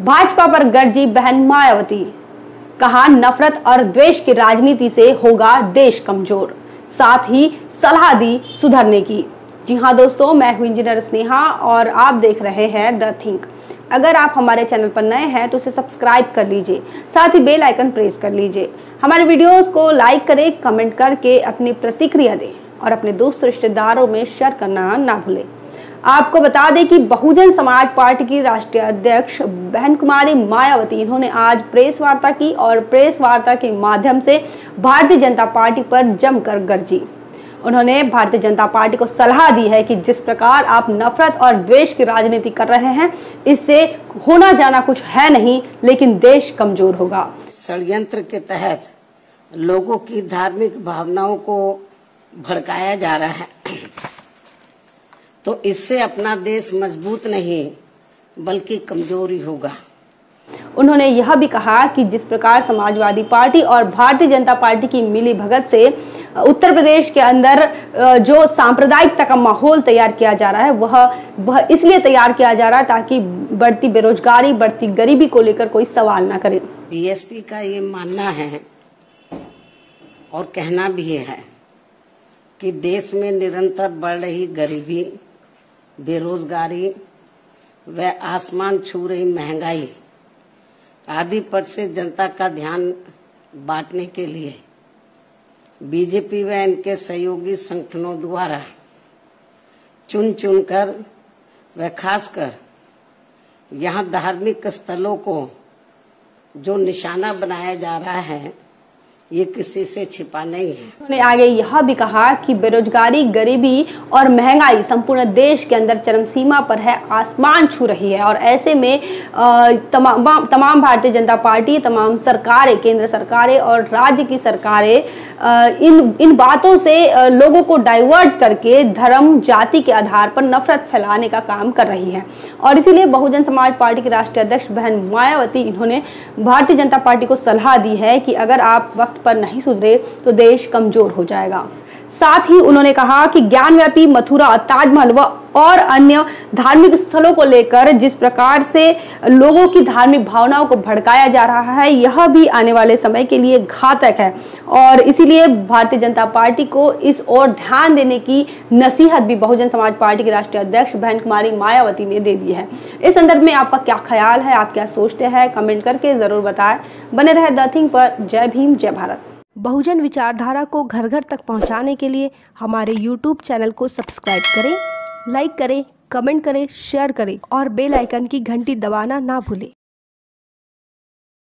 भाजपा पर गर्जी बहन मायावती। कहा, नफरत और द्वेष की राजनीति से होगा देश कमज़ोर। साथ ही सलाह दी सुधरने की। जी हाँ दोस्तों, मैं हूँ इंजीनियर स्नेहा और आप देख रहे हैं द थिंक। अगर आप हमारे चैनल पर नए हैं तो उसे सब्सक्राइब कर लीजिए, साथ ही बेल आइकन प्रेस कर लीजिए। हमारे वीडियोस को लाइक करें, कमेंट करके अपनी प्रतिक्रिया दें और अपने दोस्त रिश्तेदारों में शेयर करना ना भूलें। आपको बता दें कि बहुजन समाज पार्टी की राष्ट्रीय अध्यक्ष बहन कुमारी मायावती, इन्होंने आज प्रेस वार्ता की और प्रेस वार्ता के माध्यम से भारतीय जनता पार्टी पर जमकर गर्जी। उन्होंने भारतीय जनता पार्टी को सलाह दी है कि जिस प्रकार आप नफरत और द्वेष की राजनीति कर रहे हैं, इससे होना जाना कुछ है नहीं, लेकिन देश कमज़ोर होगा। षडयंत्र के तहत लोगों की धार्मिक भावनाओं को भड़काया जा रहा है। तो इससे अपना देश मज़बूत नहीं बल्कि कमज़ोर होगा। उन्होंने यह भी कहा कि जिस प्रकार समाजवादी पार्टी और भारतीय जनता पार्टी की मिली भगत से उत्तर प्रदेश के अंदर जो सांप्रदायिकता का माहौल तैयार किया जा रहा है वह वह इसलिए तैयार किया जा रहा है ताकि बढ़ती बेरोजगारी बढ़ती गरीबी को लेकर कोई सवाल ना करे। बीएसपी का ये मानना है और कहना भी है कि देश में निरंतर बढ़ रही गरीबी बेरोजगारी व आसमान छू रही महँगाई आदि पर से जनता का ध्यान बांटने के लिए बीजेपी व इनके सहयोगी संगठनों द्वारा चुन चुनकर व खासकर यहाँ धार्मिक स्थलों को जो निशाना बनाया जा रहा है ये किसी से छिपा नहीं है। उन्होंने आगे यह भी कहा कि बेरोजगारी, गरीबी और महँगाई संपूर्ण देश के अंदर चरम सीमा पर है, आसमान छू रही है और ऐसे में तमाम तमाम भारतीय जनता पार्टी, तमाम सरकारें, केंद्र सरकारें और राज्य की सरकारें इन इन बातों से लोगों को डाइवर्ट करके धर्म, जाति के आधार पर नफरत फैलाने का काम कर रही है। और इसीलिए बहुजन समाज पार्टी के राष्ट्रीय अध्यक्ष बहन मायावती, इन्होंने भारतीय जनता पार्टी को सलाह दी है कि अगर आप वक्त पर नहीं सुधरे तो देश कमज़ोर हो जाएगा। साथ ही उन्होंने कहा कि ज्ञानव्यापी मथुरा, ताजमहल व और अन्य धार्मिक स्थलों को लेकर जिस प्रकार से लोगों की धार्मिक भावनाओं को भड़काया जा रहा है, यह भी आने वाले समय के लिए घातक है। और इसीलिए भारतीय जनता पार्टी को इस ओर ध्यान देने की नसीहत भी बहुजन समाज पार्टी के राष्ट्रीय अध्यक्ष बहन कुमारी मायावती ने दे दी है। इस संदर्भ में आपका क्या ख्याल है, आप क्या सोचते हैं, कमेंट करके ज़रूर बताएँ। बने रहे दथिंग पर। जय भीम, जय भारत। बहुजन विचारधारा को घर घर तक पहुँचाने के लिए हमारे यूट्यूब चैनल को सब्सक्राइब करें लाइक करें कमेंट करें शेयर करें और बेल आइकन की घंटी दबाना ना भूलें।